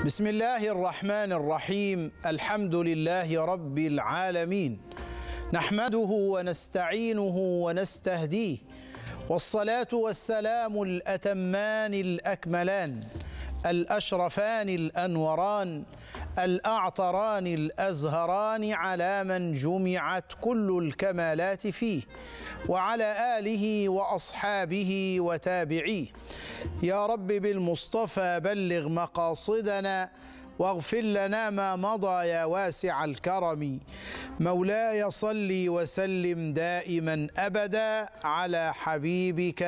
بسم الله الرحمن الرحيم. الحمد لله رب العالمين. نحمده ونستعينه ونستهديه. والصلاة والسلام الأتمان الأكملان الأشرفان الأنوران الأعطران الأزهران على من جمعت كل الكمالات فيه وعلى آله وأصحابه وتابعيه. يا رب بالمصطفى بلغ مقاصدنا واغفر لنا ما مضى يا واسع الكرم. مولاي صل وسلم دائما أبدا على حبيبك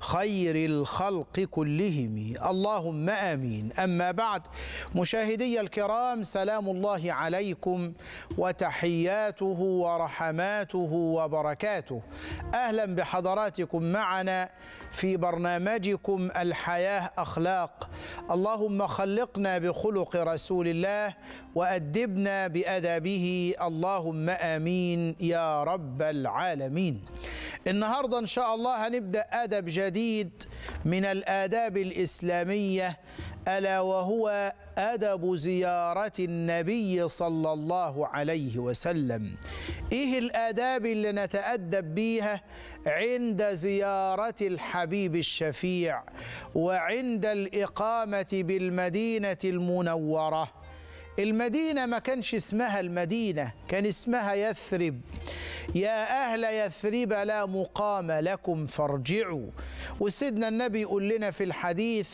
خير الخلق كلهم. اللهم آمين. أما بعد مشاهدي الكرام سلام الله عليكم وتحياته ورحماته وبركاته. أهلا بحضراتكم معنا في برنامجكم الحياة أخلاق. اللهم خلقنا بخلق رسول الله وأدبنا بأدبه. اللهم آمين يا رب العالمين. النهارده إن شاء الله هنبدأ أدب جديد من الآداب الإسلامية ألا وهو أدب زيارة النبي صلى الله عليه وسلم. إيه الآداب اللي نتأدب بيها؟ عند زيارة الحبيب الشفيع وعند الإقامة بالمدينة المنورة. المدينة ما كانش اسمها المدينة كان اسمها يثرب. يا أهل يثرب لا مقام لكم فارجعوا. وسيدنا النبي يقول لنا في الحديث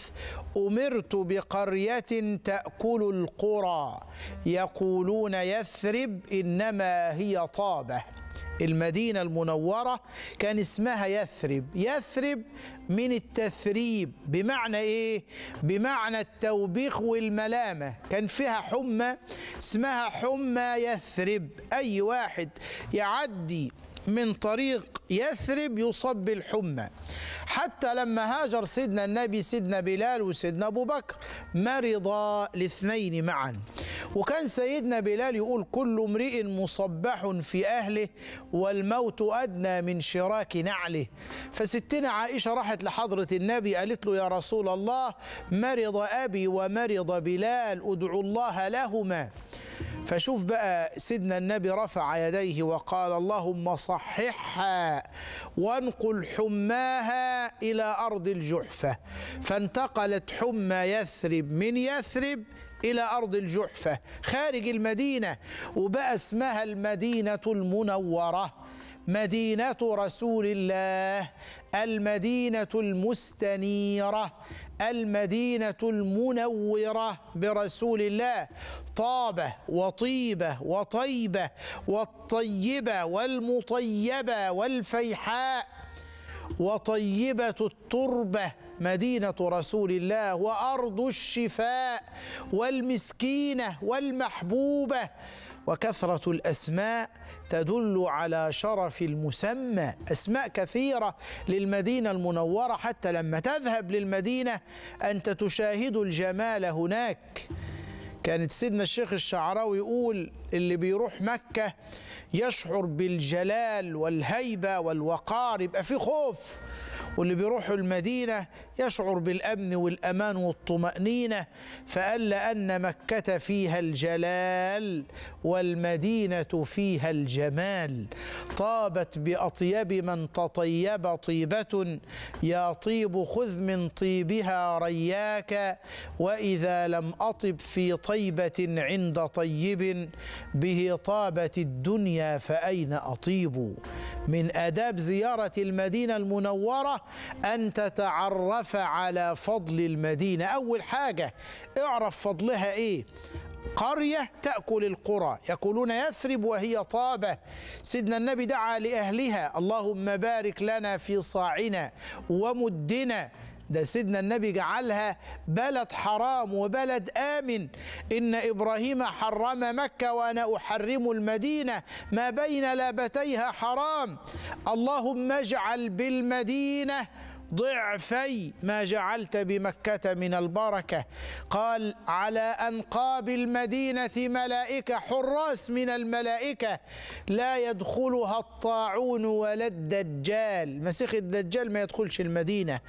أمرت بقرية تأكل القرى يقولون يثرب إنما هي طابة. المدينة المنورة كان اسمها يثرب. يثرب من التثريب بمعنى إيه؟ بمعنى التوبيخ والملامة. كان فيها حمى اسمها حمى يثرب. أي واحد يعدي من طريق يثرب يصاب بالحمى حتى لما هاجر سيدنا النبي سيدنا بلال وسيدنا أبو بكر مرضا الاثنين معا. وكان سيدنا بلال يقول كل امرئ مصبح في أهله والموت أدنى من شراك نعله. فستنا عائشة راحت لحضرة النبي قالت له يا رسول الله مرض أبي ومرض بلال ادعوا الله لهما. فشوف بقى سيدنا النبي رفع يديه وقال اللهم صححها وانقل حماها إلى أرض الجحفة. فانتقلت حمى يثرب من يثرب إلى أرض الجحفة خارج المدينة وبقى اسمها المدينة المنورة. مدينة رسول الله المدينة المستنيرة المدينة المنورة برسول الله. طابة وطيبة وطيبة والطيبة والمطيبة والفيحاء وطيبة التربة مدينة رسول الله. وأرض الشفاء والمسكينة والمحبوبة. وكثرة الأسماء تدل على شرف المسمى. أسماء كثيرة للمدينة المنورة. حتى لما تذهب للمدينة أنت تشاهد الجمال هناك. كانت سيدنا الشيخ الشعراوي يقول اللي بيروح مكة يشعر بالجلال والهيبة والوقار يبقى في خوف. واللي بيروحوا المدينة يشعر بالأمن والأمان والطمأنينة. فقال لأن مكة فيها الجلال والمدينة فيها الجمال. طابت بأطيب من تطيب طيبة. يا طيب خذ من طيبها رياك. وإذا لم أطب في طيبة عند طيب به طابت الدنيا فأين أطيب؟ من آداب زيارة المدينة المنورة أن تتعرف على فضل المدينة. أول حاجة اعرف فضلها إيه؟ قرية تأكل القرى. يقولون يثرب وهي طابة. سيدنا النبي دعا لأهلها اللهم بارك لنا في صاعنا ومدنا ده سيدنا النبي جعلها بلد حرام وبلد آمن. إن إبراهيم حرم مكة وأنا أحرم المدينة. ما بين لابتيها حرام. اللهم اجعل بالمدينة ضعفي ما جعلت بمكة من البركة. قال على أنقاب المدينة ملائكة حراس من الملائكة لا يدخلها الطاعون ولا الدجال. مسيخ الدجال ما يدخلش المدينة.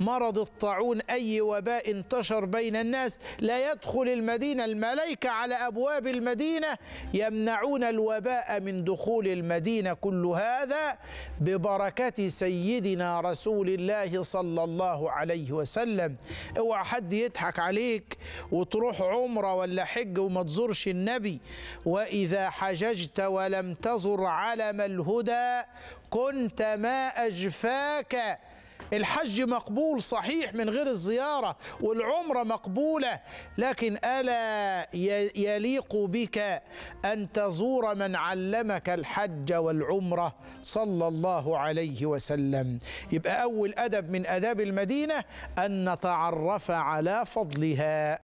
مرض الطاعون أي وباء انتشر بين الناس لا يدخل المدينة. الملائكة على أبواب المدينة يمنعون الوباء من دخول المدينة. كل هذا ببركة سيدنا رسول الله صلى الله عليه وسلم. اوعى حد يضحك عليك وتروح عمرة ولا حج وما تزورش النبي. وإذا حججت ولم تزر علم الهدى كنت ما أجفاك. الحج مقبول صحيح من غير الزيارة والعمرة مقبولة لكن ألا يليق بك أن تزور من علمك الحج والعمرة صلى الله عليه وسلم. يبقى أول أدب من أداب المدينة أن نتعرف على فضلها.